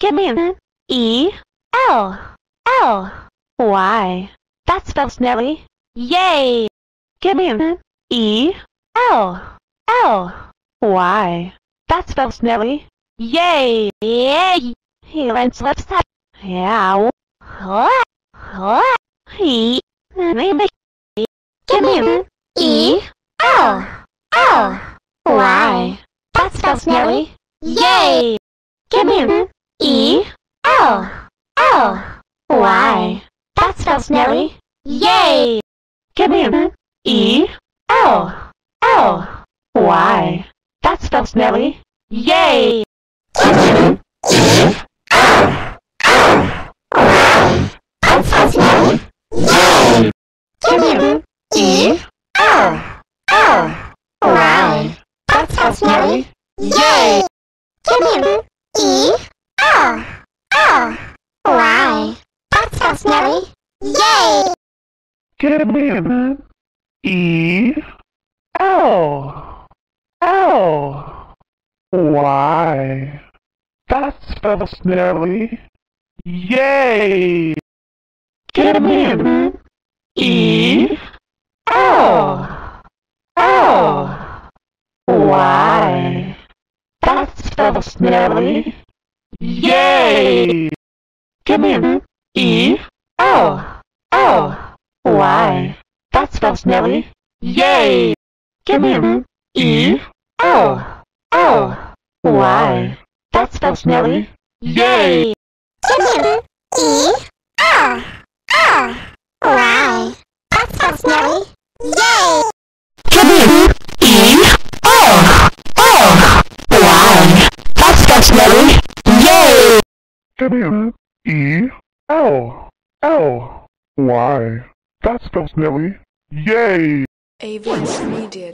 Give me an E L L Y. That spells Nelly. Yay! Give me an E L L Y. That spells Nelly. Yay! Yay! He went left side. Yeah. What? What? He. Give me an E L L Y. That spells Nelly. Yay! Give me an L L Y. That spells Nelly. Yay! Give me an E L L Y. That spells Nelly. Yay! E L L Y. That spells Nelly. Yay! Give me E L L Y. That spells Nelly. Yay! Give me an E L L Y. That spells Nelly. Yay! Give me an E L L Y. That spells Nelly. Yay! Give me an E L L Y. That spells Nelly. Yay! Give me an E L L Y. That spells Nelly. Yay! Give me an E L L Y. That spells Nelly. Yay! Give me an E L L Y. That spells Nelly. Yay! Give me an E L Oh, L Y. That spells Nelly. Yay! AVS Media.